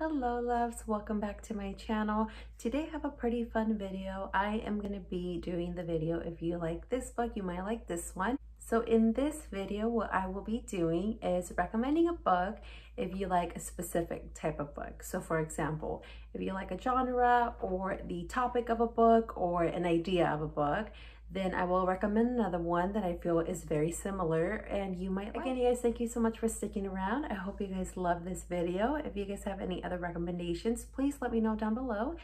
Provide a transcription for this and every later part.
Hello loves, welcome back to my channel. Today I have a pretty fun video. I am to be doing the video if you like this book, you might like this one. So in this video, what I will be doing is recommending a book if you like a specific type of book. So for example, if you like a genre or the topic of a book or an idea of a book, then I will recommend another one that I feel is very similar and you might Again, you guys, thank you so much for sticking around. I hope you guys love this video. If you guys have any other recommendations, please let me know down below.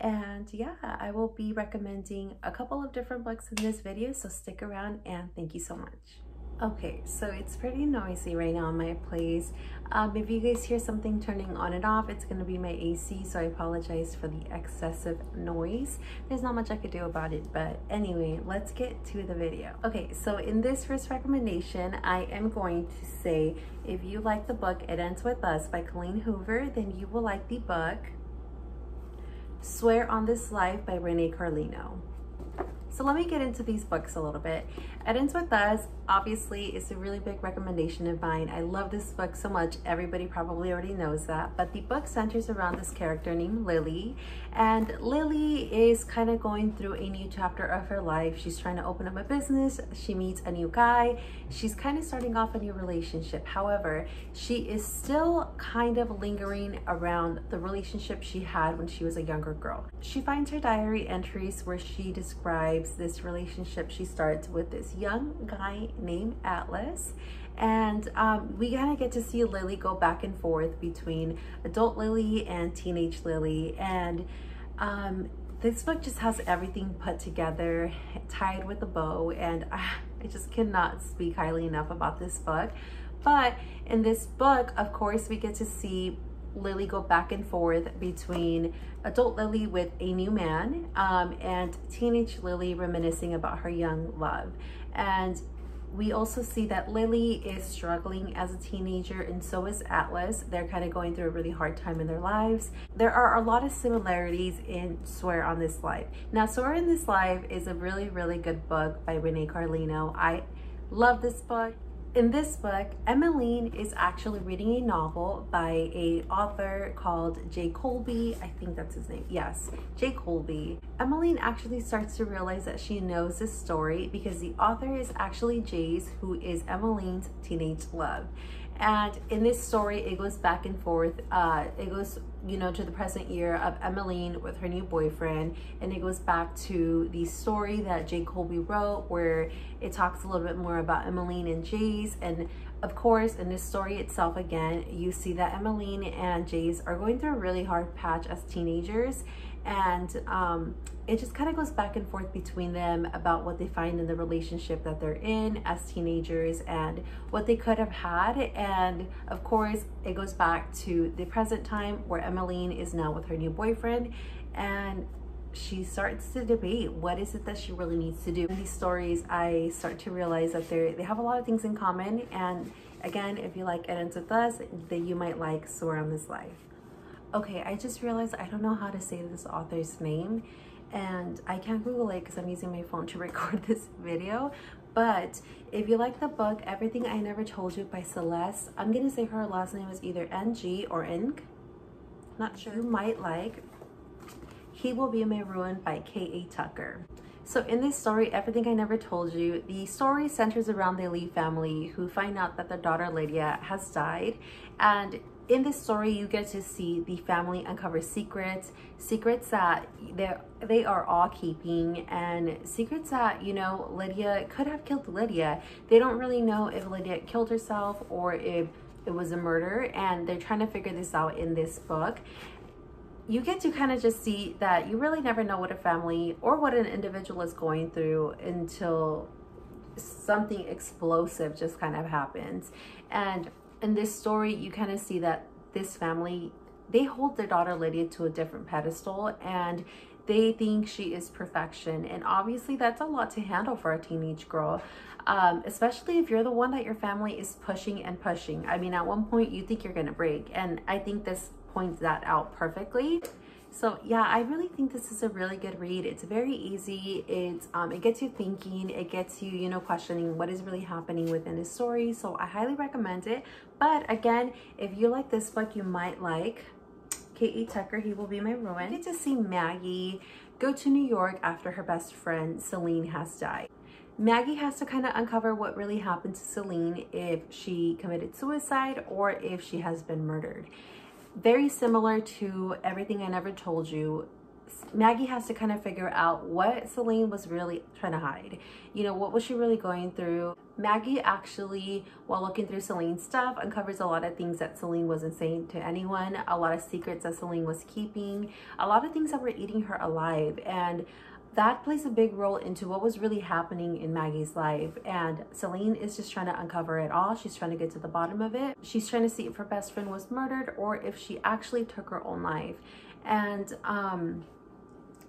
And yeah, I will be recommending a couple of different books in this video, so stick around and thank you so much. Okay, so it's pretty noisy right now in my place. Um, if you guys hear something turning on and off, it's gonna be my AC, so I apologize for the excessive noise. There's not much I could do about it, but anyway, let's get to the video. Okay, so in this first recommendation, I am going to say, if you like the book It Ends With Us by Colleen Hoover, then you will like the book Swear on This Life by Renee Carlino. So let me get into these books a little bit. It Ends With Us, obviously, is a really big recommendation of mine. I love this book so much. Everybody probably already knows that. But the book centers around this character named Lily. And Lily is kind of going through a new chapter of her life. She's trying to open up a business. She meets a new guy. She's kind of starting off a new relationship. However, she is still kind of lingering around the relationship she had when she was a younger girl. She finds her diary entries where she describes describes this relationship she starts with this young guy named Atlas. And um, we kind of get to see Lily go back and forth between adult Lily and teenage Lily. And um, this book just has everything put together, tied with a bow. And I, I just cannot speak highly enough about this book. But in this book, of course, we get to see Lily go back and forth between adult Lily with a new man um, and teenage Lily reminiscing about her young love. And we also see that Lily is struggling as a teenager and so is Atlas. They're kind of going through a really hard time in their lives. There are a lot of similarities in Swear on This Life. Now, Swear on This Life is a really, really good book by Renee Carlino. I love this book. In this book, Emmeline is actually reading a novel by a author called Jay Colby. I think that's his name. Yes, Jay Colby. Emmeline actually starts to realize that she knows this story because the author is actually Jase, who is Emmeline's teenage love. And in this story, it goes back and forth. Uh, it goes, you know, to the present year of Emmeline with her new boyfriend. And it goes back to the story that Jay Colby wrote where it talks a little bit more about Emmeline and Jase. And of course, in this story itself, again, you see that Emmeline and Jase are going through a really hard patch as teenagers and um, it just kind of goes back and forth between them about what they find in the relationship that they're in as teenagers and what they could have had and of course it goes back to the present time where Emmeline is now with her new boyfriend and she starts to debate what is it that she really needs to do. In these stories, I start to realize that they they have a lot of things in common. And again, if you like It Ends With Us, then you might like Swear on This Life. Okay, I just realized I don't know how to say this author's name and I can't Google it because I'm using my phone to record this video. But if you like the book, Everything I Never Told You by Celeste, I'm going to say her last name is either NG or Ink. Not sure. You might like He Will Be My Ruin by K.A. Tucker. So in this story, Everything I Never Told You, the story centers around the Lee family who find out that their daughter Lydia has died and in this story, you get to see the family uncover secrets, secrets that they they are all keeping, and secrets that, you know, Lydia could have killed Lydia. They don't really know if Lydia killed herself or if it was a murder, and they're trying to figure this out in this book. You get to kind of just see that you really never know what a family or what an individual is going through until something explosive just kind of happens. And in this story, you kind of see that this family, they hold their daughter Lydia to a different pedestal and they think she is perfection. And obviously that's a lot to handle for a teenage girl, um, especially if you're the one that your family is pushing and pushing. I mean, at one point you think you're gonna break. And I think this points that out perfectly. So yeah, I really think this is a really good read. It's very easy. It's um, It gets you thinking. It gets you, you know, questioning what is really happening within the story. So I highly recommend it. But again, if you like this book, you might like K.A. Tucker, He Will Be My Ruin. We get to see Maggie go to New York after her best friend Celine has died. Maggie has to kind of uncover what really happened to Celine if she committed suicide or if she has been murdered. Very similar to Everything I Never Told You, Maggie has to kind of figure out what Celine was really trying to hide. You know, what was she really going through? Maggie actually, while looking through Celine's stuff, uncovers a lot of things that Celine wasn't saying to anyone, a lot of secrets that Celine was keeping, a lot of things that were eating her alive. And that plays a big role into what was really happening in Maggie's life. And Celine is just trying to uncover it all. She's trying to get to the bottom of it. She's trying to see if her best friend was murdered or if she actually took her own life. And um,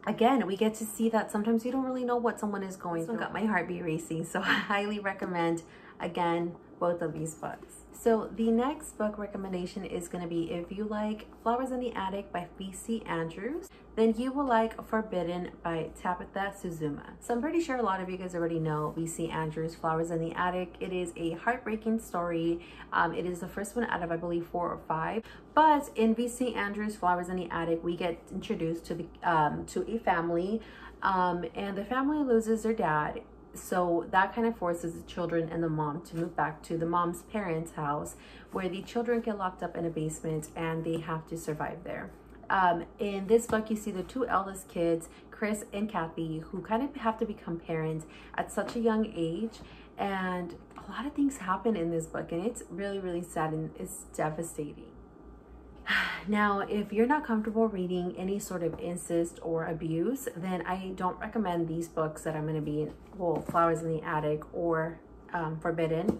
again, we get to see that sometimes you don't really know what someone is going this through. got my heartbeat racing. So I highly recommend, again, both of these books. So the next book recommendation is going to be if you like Flowers in the Attic by V.C. Andrews, then you will like Forbidden by Tabitha Suzuma. So I'm pretty sure a lot of you guys already know V.C. Andrews' Flowers in the Attic. It is a heartbreaking story. Um, it is the first one out of, I believe, four or five. But in V.C. Andrews' Flowers in the Attic, we get introduced to, the, um, to a family um, and the family loses their dad so that kind of forces the children and the mom to move back to the mom's parents' house where the children get locked up in a basement and they have to survive there. Um, in this book, you see the two eldest kids, Chris and Kathy, who kind of have to become parents at such a young age. And a lot of things happen in this book, and it's really, really sad and it's devastating. Now, if you're not comfortable reading any sort of incest or abuse, then I don't recommend these books that I'm going to be, well, Flowers in the Attic or um, Forbidden,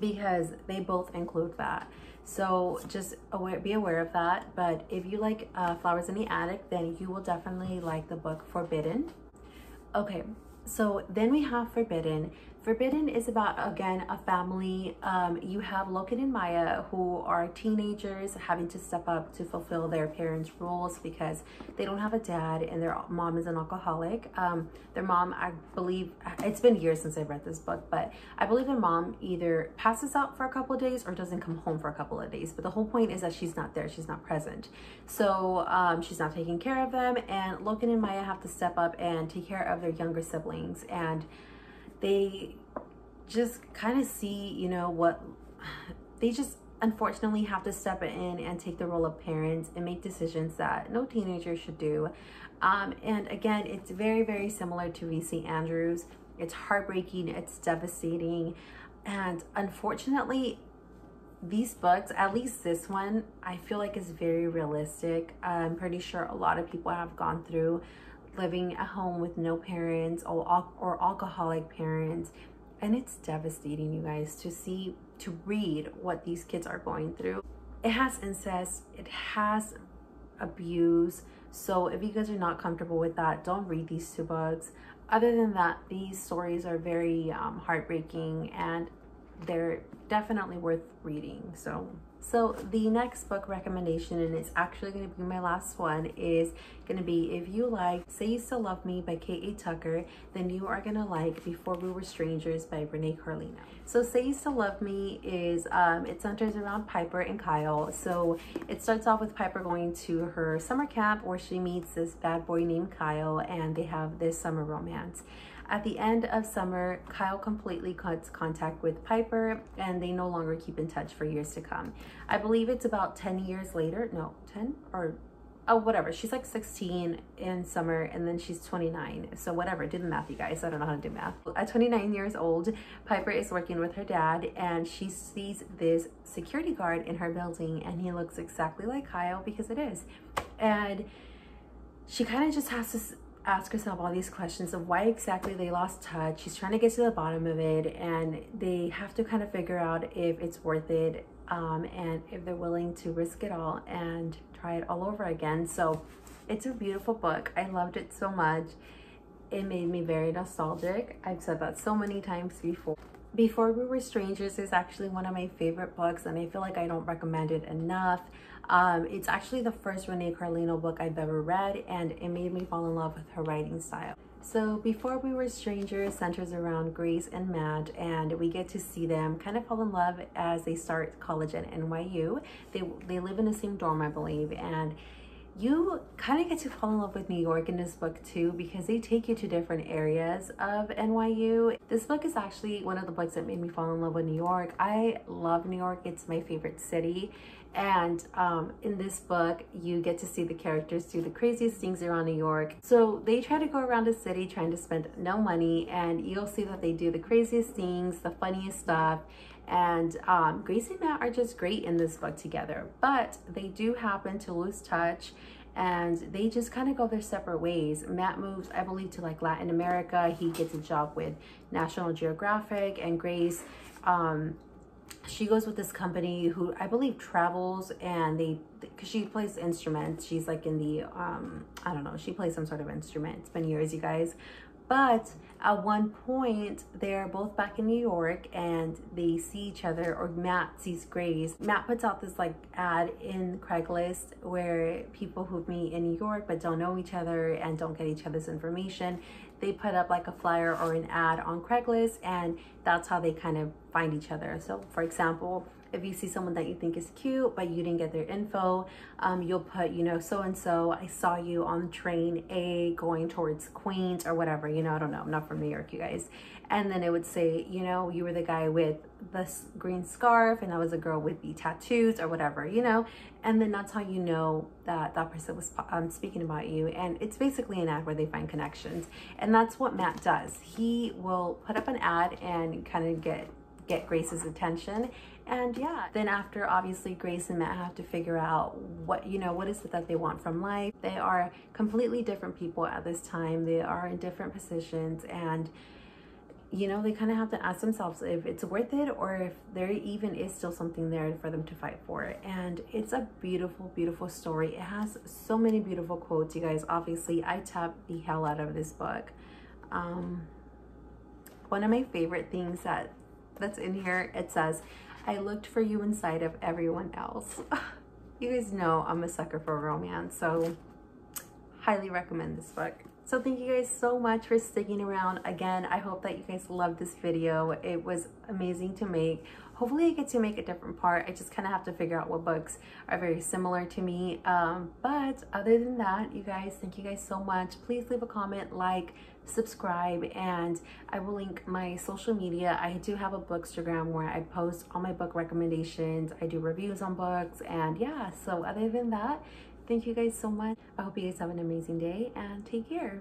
because they both include that. So just aware, be aware of that. But if you like uh, Flowers in the Attic, then you will definitely like the book Forbidden. Okay, so then we have Forbidden. Forbidden is about, again, a family. Um, you have Logan and Maya who are teenagers having to step up to fulfill their parents' roles because they don't have a dad and their mom is an alcoholic. Um, their mom, I believe, it's been years since I read this book, but I believe their mom either passes out for a couple of days or doesn't come home for a couple of days. But the whole point is that she's not there. She's not present. So um, she's not taking care of them and Logan and Maya have to step up and take care of their younger siblings. And they just kind of see, you know, what they just unfortunately have to step in and take the role of parents and make decisions that no teenager should do. Um, and again, it's very, very similar to V.C. Andrews. It's heartbreaking, it's devastating. And unfortunately, these books, at least this one, I feel like is very realistic. I'm pretty sure a lot of people have gone through living at home with no parents or, or alcoholic parents. And it's devastating, you guys, to see, to read what these kids are going through. It has incest, it has abuse. So if you guys are not comfortable with that, don't read these two books. Other than that, these stories are very um, heartbreaking and they're definitely worth reading. So so the next book recommendation, and it's actually going to be my last one, is going to be if you like Say You Still Love Me by K.A. Tucker, then you are going to like Before We Were Strangers by Renee Carlino. So Say You Still Love Me is, um, it centers around Piper and Kyle. So it starts off with Piper going to her summer camp where she meets this bad boy named Kyle and they have this summer romance. At the end of summer, Kyle completely cuts contact with Piper and they no longer keep in touch for years to come. I believe it's about 10 years later. No, 10 or oh, whatever. She's like 16 in summer and then she's 29. So whatever, do the math, you guys. I don't know how to do math. At 29 years old, Piper is working with her dad and she sees this security guard in her building and he looks exactly like Kyle because it is. And she kind of just has to ask herself all these questions of why exactly they lost touch. She's trying to get to the bottom of it and they have to kind of figure out if it's worth it um, and if they're willing to risk it all and try it all over again. So it's a beautiful book. I loved it so much. It made me very nostalgic. I've said that so many times before. Before We Were Strangers is actually one of my favorite books and I feel like I don't recommend it enough. Um, it's actually the first Renee Carlino book I've ever read and it made me fall in love with her writing style. So Before We Were Strangers centers around Grace and Matt and we get to see them kind of fall in love as they start college at NYU. They, they live in the same dorm, I believe, and you kind of get to fall in love with New York in this book too because they take you to different areas of NYU. This book is actually one of the books that made me fall in love with New York. I love New York. It's my favorite city. And um, in this book, you get to see the characters do the craziest things around New York. So they try to go around the city trying to spend no money and you'll see that they do the craziest things, the funniest stuff. And um, Grace and Matt are just great in this book together, but they do happen to lose touch and they just kind of go their separate ways. Matt moves, I believe, to like Latin America. He gets a job with National Geographic and Grace, um, she goes with this company who I believe travels and they, cause she plays instruments. She's like in the, um, I don't know, she plays some sort of instrument. It's been years, you guys. But at one point, they're both back in New York and they see each other, or Matt sees Grace. Matt puts out this like ad in Craigslist where people who meet in New York but don't know each other and don't get each other's information, they put up like a flyer or an ad on Craigslist and that's how they kind of find each other. So for example, if you see someone that you think is cute but you didn't get their info um, you'll put you know so and so i saw you on train a going towards queens or whatever you know i don't know i'm not from new york you guys. And then it would say you know you were the guy with the green scarf and I was a girl with the tattoos or whatever you know? And then that's how you know that that person was um, speaking about you and it's basically an ad where they find connections. And that's what Matt does. He will put up an ad and kind of get get Grace's attention. And yeah then after obviously Grace and Matt have to figure out what you know what is it that they want from life. They are completely different people at this time. They are in different positions. And you know they kind of have to ask themselves if it's worth it or if there even is still something there for them to fight for. And it's a beautiful beautiful story. It has so many beautiful quotes you guys. Obviously i tap the hell out of this book. Um one of my favorite things that that's in here it says I looked for you inside of everyone else. you guys know I'm a sucker for romance, so highly recommend this book. So thank you guys so much for sticking around. Again, I hope that you guys loved this video. It was amazing to make. Hopefully I get to make a different part. I just kind of have to figure out what books are very similar to me. Um, but other than that, you guys, thank you guys so much. Please leave a comment, like, subscribe and I will link my social media. I do have a bookstagram where I post all my book recommendations. I do reviews on books and yeah, so other than that, thank you guys so much. I hope you guys have an amazing day and take care.